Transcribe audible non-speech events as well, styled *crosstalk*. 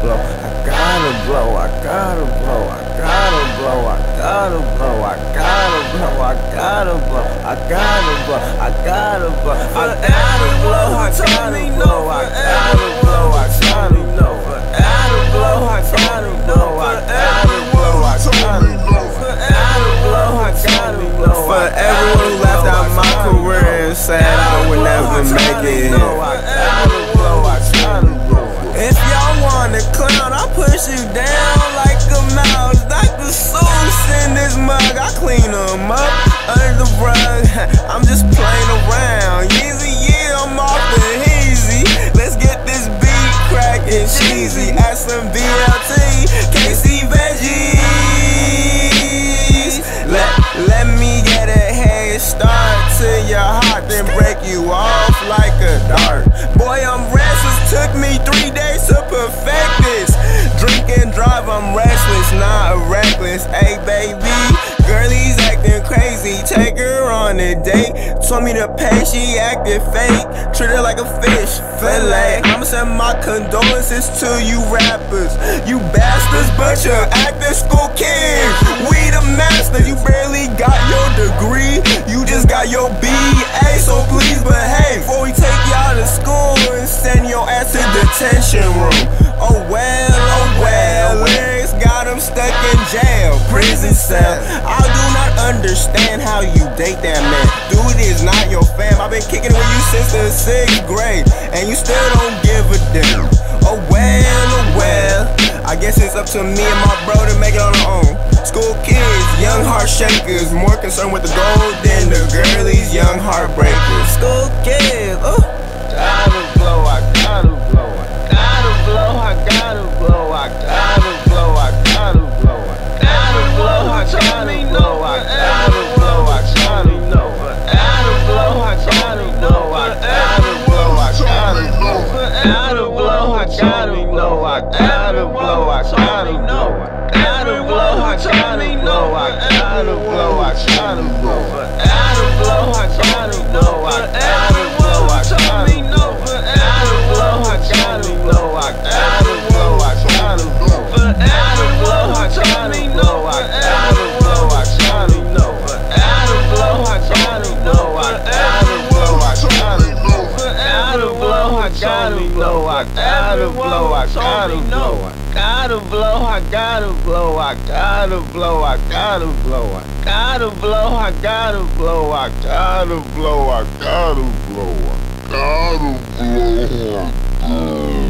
blow, I gotta blow, I gotta blow, I gotta blow, I gotta blow, I gotta blow, I gotta blow, I gotta blow, I gotta blow, I gotta blow, I gotta blow, I gotta blow, I gotta blow, I gotta blow, I gotta blow, I gotta blow, I gotta blow, I gotta blow, for everyone who left out my career and said I would never make it. *laughs* I'm just playing around. Yeezy, yeah, I'm off the hazy. Let's get this beat crackin' cheesy. Add some BLT, KC veggies. Let, let me get a head start to your heart, then break you off like a dart. Boy, I'm restless, took me three days to perfect this. Drink and drive, I'm restless, not reckless. Hey, baby, Take her on a date. Told me to pay, she acted fake. Treat her like a fish fillet. I'ma send my condolences to you rappers. You bastards, but you're acting school kids. We the masters, you barely got your degree. You just got your BA, so please behave. Before we take y'all to school and send your ass to detention room. Oh well, oh well, lyrics got him stuck in jail, prison cell. I understand how you date that man. Dude is not your fam. I've been kicking it with you since the sixth grade, and you still don't give a damn. Oh well, oh well. I guess it's up to me and my bro to make it on our own. Schoolkids, young heart shakers, more concerned with the gold than the girlies, young heartbreakers. School kids, I gotta blow, I gotta blow, I gotta blow, I gotta blow, I gotta blow, I gotta blow, I gotta know, I gotta blow, I gotta blow, I gotta blow, I gotta blow, blow, I gotta blow, I gotta blow, I gotta blow, I gotta blow, I gotta blow, I gotta blow, I gotta blow, I gotta blow, I gotta blow, I gotta blow, I gotta blow, I gotta blow.